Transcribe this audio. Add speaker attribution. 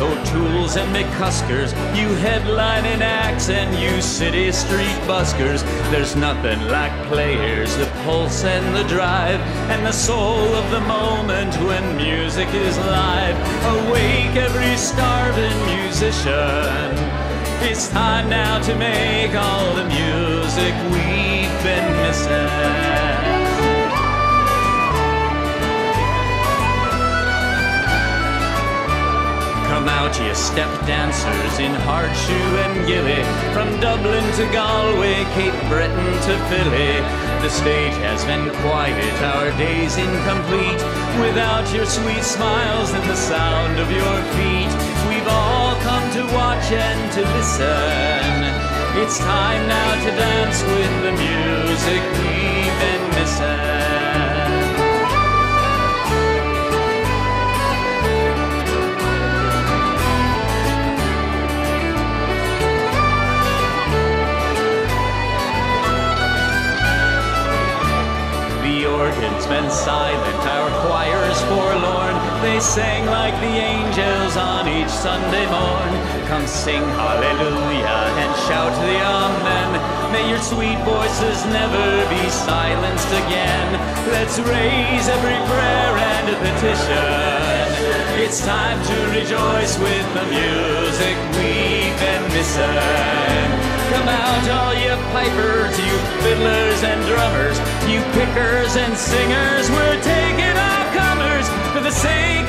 Speaker 1: O'Tooles and McCuskers, you headlining acts and you city street buskers. There's nothing like players, the pulse and the drive, and the soul of the moment when music is live. Awake every starving musician. It's time now to make all the music we've been missing. Come step dancers in Hardshoe and ghillie, from Dublin to Galway, Cape Breton to Philly. The stage has been quiet, our days incomplete, without your sweet smiles and the sound of your feet. We've all come to watch and to listen. It's time now to dance with the music we've been missing. Organ's been silent, our choir's forlorn. They sang like the angels on each Sunday morn. Come sing hallelujah and shout the amen. May your sweet voices never be silenced again. Let's raise every prayer and petition. It's time to rejoice with the music we've been missing. Come out, all you pipers, you fiddlers and drummers, you pickers and singers. We're taking all comers for the sake